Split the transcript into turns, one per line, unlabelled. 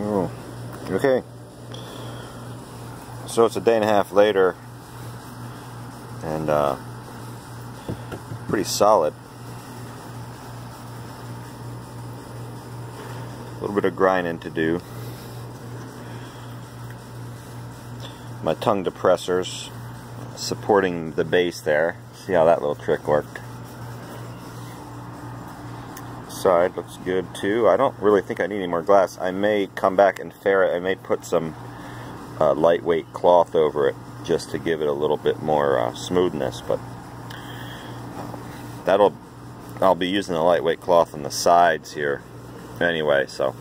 Oh, okay. So it's a day and a half later, and uh, pretty solid. A little bit of grinding to do. My tongue depressors supporting the base there. See how that little trick worked. Side looks good too. I don't really think I need any more glass. I may come back and ferret. It. I may put some uh, lightweight cloth over it just to give it a little bit more uh, smoothness. But that'll I'll be using the lightweight cloth on the sides here anyway. So.